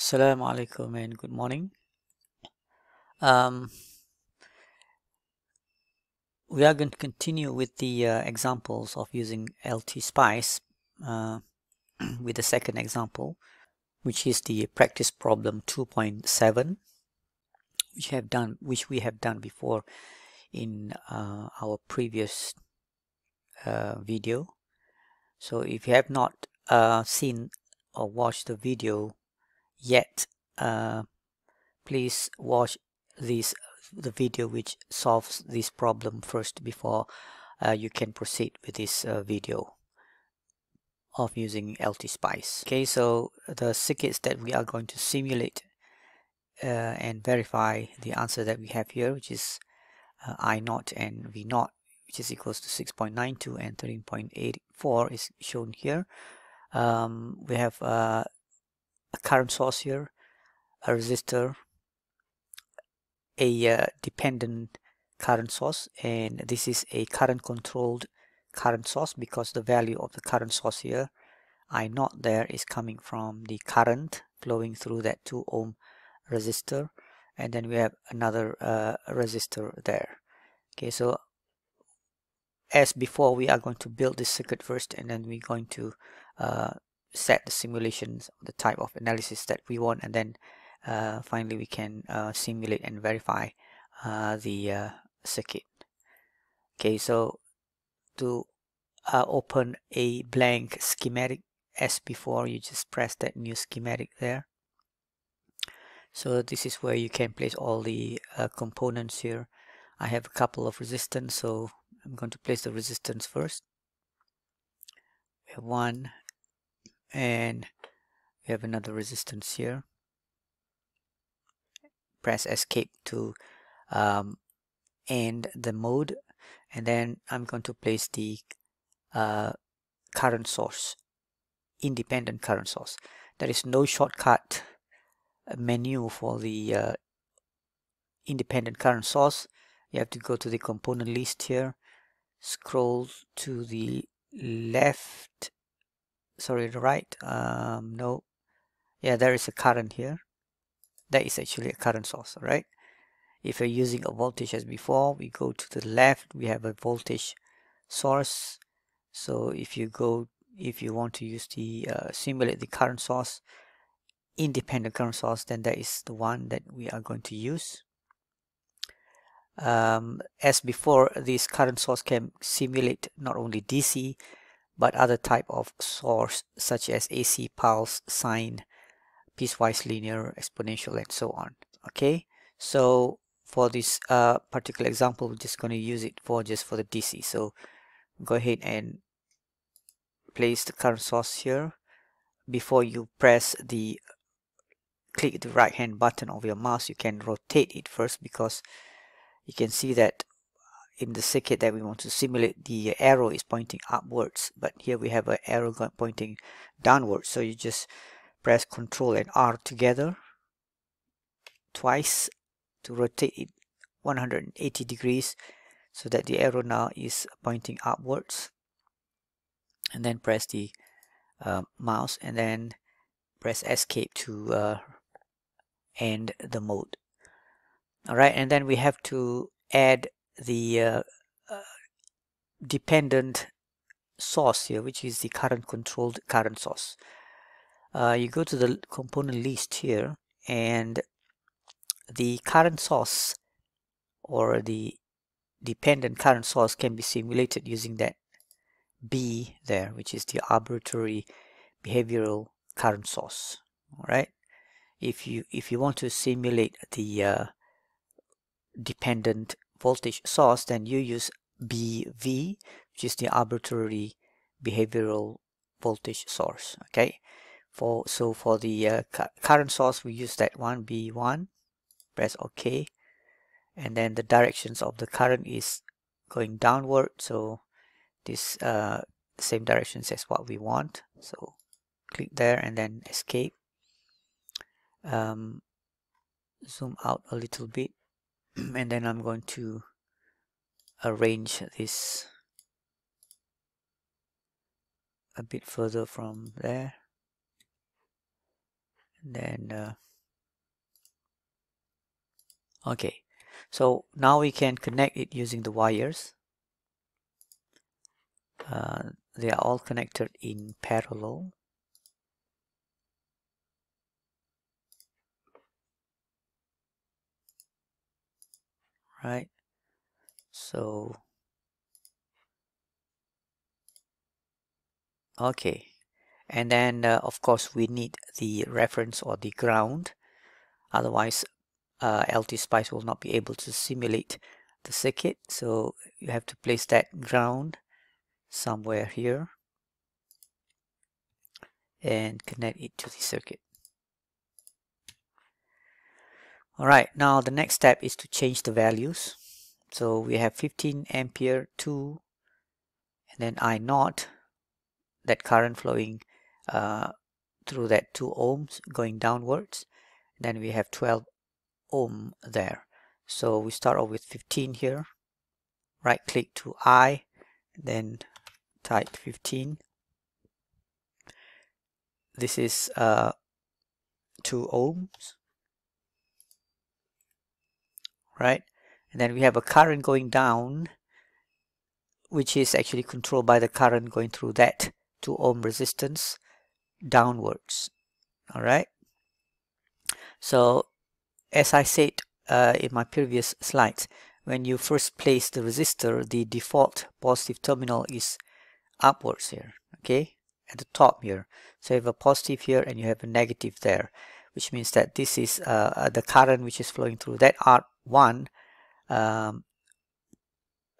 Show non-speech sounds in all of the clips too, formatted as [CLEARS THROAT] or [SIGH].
Assalamu alaikum and good morning. Um, we are going to continue with the uh, examples of using LTspice uh, [CLEARS THROAT] with the second example, which is the practice problem 2.7, which have done, which we have done before in uh, our previous uh, video. So if you have not uh, seen or watched the video yet uh, please watch this the video which solves this problem first before uh, you can proceed with this uh, video of using LTspice. Okay, so the circuits that we are going to simulate uh, and verify the answer that we have here, which is uh, I naught and V naught, which is equals to 6.92 and 13.84 is shown here. Um, we have uh, a current source here, a resistor, a uh, dependent current source, and this is a current controlled current source because the value of the current source here, I naught there is coming from the current flowing through that 2 ohm resistor and then we have another uh, resistor there. Okay so as before we are going to build this circuit first and then we're going to uh, set the simulations the type of analysis that we want and then uh, finally we can uh, simulate and verify uh, the uh, circuit. Okay so to uh, open a blank schematic as before you just press that new schematic there. So this is where you can place all the uh, components here. I have a couple of resistance so I'm going to place the resistance first. We have one and we have another resistance here. Press escape to um, end the mode. And then I'm going to place the uh, current source independent current source. There is no shortcut menu for the uh, independent current source. You have to go to the component list here. Scroll to the left sorry the right um, no. Yeah there is a current here. That is actually a current source right? If you're using a voltage as before we go to the left we have a voltage source. So if you go if you want to use the uh, simulate the current source independent current source then that is the one that we are going to use. Um, as before this current source can simulate not only DC but other type of source such as AC pulse, sine, piecewise linear, exponential and so on. Okay, so for this uh, particular example we're just going to use it for just for the DC. So go ahead and place the current source here before you press the click the right hand button of your mouse you can rotate it first because you can see that in the circuit that we want to simulate the arrow is pointing upwards but here we have an arrow pointing downwards. So you just press Ctrl and R together twice to rotate it 180 degrees so that the arrow now is pointing upwards. And then press the uh, mouse and then press escape to uh, end the mode. Alright and then we have to add the uh, uh, dependent source here, which is the current controlled current source. Uh, you go to the component list here and the current source or the dependent current source can be simulated using that B there, which is the arbitrary behavioral current source. All right. If you if you want to simulate the uh, dependent voltage source, then you use BV, which is the arbitrary behavioral voltage source. Okay. For so for the uh, current source, we use that one B1. Press OK, and then the directions of the current is going downward. So this uh, same directions as what we want. So click there and then escape. Um, zoom out a little bit [CLEARS THROAT] and then I'm going to arrange this a bit further from there. And then uh, okay. So now we can connect it using the wires. Uh, they are all connected in parallel right? So okay. And then uh, of course we need the reference or the ground. Otherwise uh, LTspice will not be able to simulate the circuit. So you have to place that ground somewhere here and connect it to the circuit alright now the next step is to change the values. So we have 15 ampere 2 and then I naught that current flowing uh, through that 2 ohms going downwards. Then we have 12 ohm there. So we start off with 15 here. Right click to I then type 15 this is uh, 2 ohms right? And then we have a current going down which is actually controlled by the current going through that 2 ohm resistance downwards all right? So as I said uh, in my previous slides when you first place the resistor the default positive terminal is upwards here okay? At the top here. So you have a positive here and you have a negative there which means that this is uh, uh the current which is flowing through that R1 um,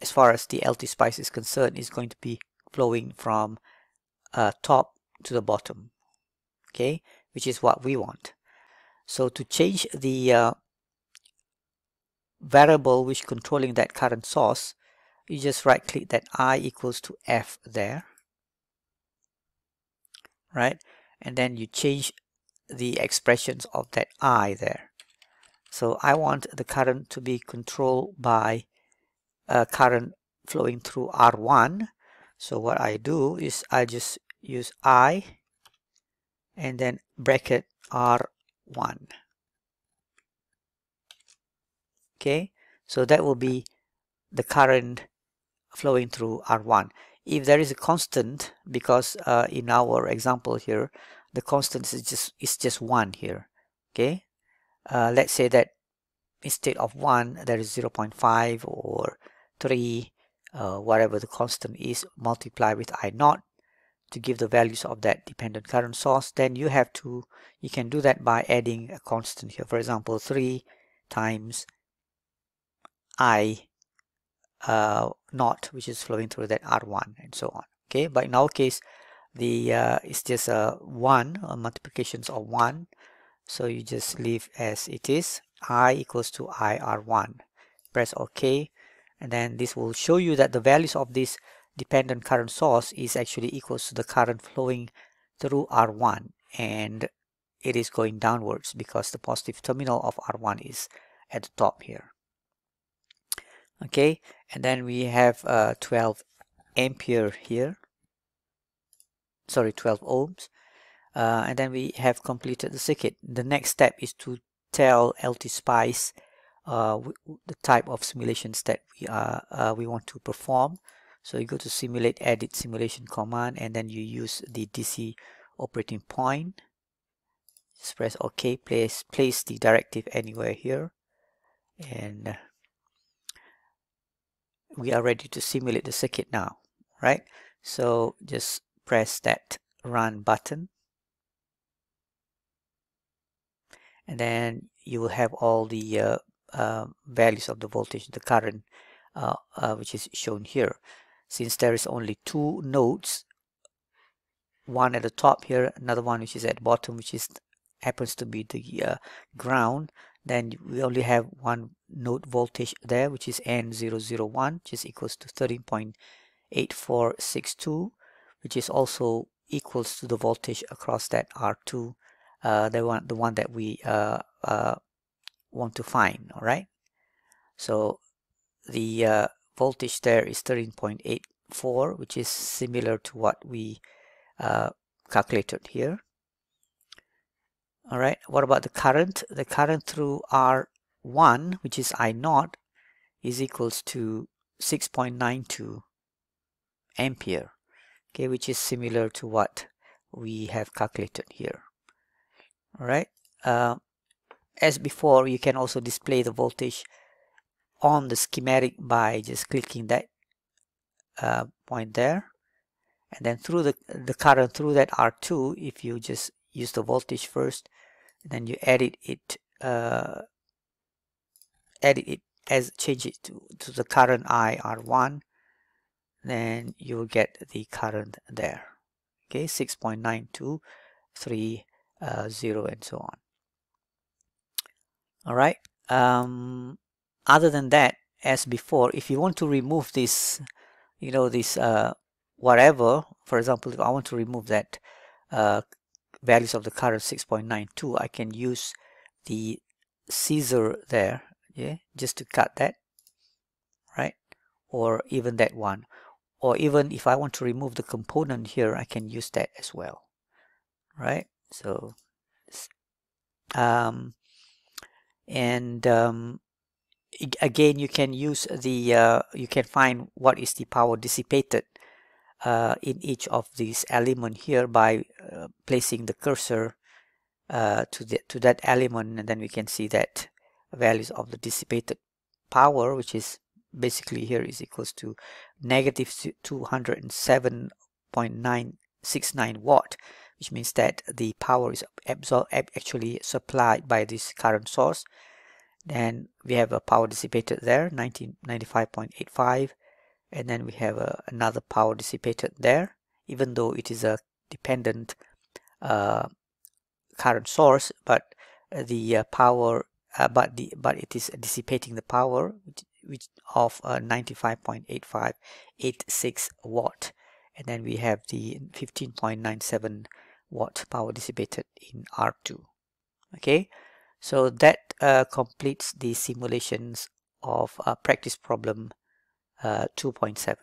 as far as the LTspice is concerned is going to be flowing from uh, top to the bottom okay? Which is what we want. So to change the uh, variable which controlling that current source you just right click that I equals to F there right? And then you change the expressions of that I there so I want the current to be controlled by a current flowing through R1 so what I do is I just use I and then bracket R1 okay? So that will be the current flowing through R1 if there is a constant because uh, in our example here the constant is just is just one here. Okay uh, let's say that instead of 1 there is 0.5 or 3 uh, whatever the constant is multiply with I naught to give the values of that dependent current source then you have to you can do that by adding a constant here. For example 3 times I uh, naught which is flowing through that R1 and so on okay? But in our case the uh, it's just a 1 a multiplications of 1 so you just leave as it is I equals to IR1 press OK and then this will show you that the values of this dependent current source is actually equals to the current flowing through R1 and it is going downwards because the positive terminal of R1 is at the top here. Okay and then we have uh, 12 ampere here. Sorry 12 ohms uh, and then we have completed the circuit. The next step is to tell LTspice uh, the type of simulations that we are uh, we want to perform. So you go to simulate edit simulation command and then you use the DC operating point. Just press OK place place the directive anywhere here. And we are ready to simulate the circuit now right? So just press that run button and then you will have all the uh, uh, values of the voltage the current uh, uh, which is shown here. Since there is only two nodes one at the top here another one which is at bottom which is happens to be the uh, ground then we only have one node voltage there which is N001 which is equals to 13.8462 which is also equals to the voltage across that R2 uh, the one the one that we uh, uh, want to find all right? So the uh, voltage there is 13.84 which is similar to what we uh, calculated here. All right what about the current? The current through R1 which is I naught is equals to 6.92 ampere okay which is similar to what we have calculated here all right? Uh, as before you can also display the voltage on the schematic by just clicking that uh, point there. And then through the the current through that R2 if you just use the voltage first then you edit it uh, edit it as change it to, to the current I R1 then you will get the current there. Okay? 6.9230 uh, and so on. All right? Um, other than that as before if you want to remove this you know this uh, whatever for example if I want to remove that uh, values of the current 6.92 I can use the scissor there yeah just to cut that right? Or even that one. Or even if I want to remove the component here I can use that as well right so um, and um, again you can use the uh, you can find what is the power dissipated uh, in each of these element here by uh, placing the cursor uh, to the to that element and then we can see that values of the dissipated power which is basically here is equals to negative 207.969 watt which means that the power is absorbed actually supplied by this current source. Then we have a power dissipated there 1995.85 and then we have a, another power dissipated there even though it is a dependent uh, current source but the uh, power uh, but the but it is dissipating the power which, which of uh, 95.8586 watt. And then we have the 15.97 watt power dissipated in R2 okay? So that uh, completes the simulations of uh, practice problem uh, 2.7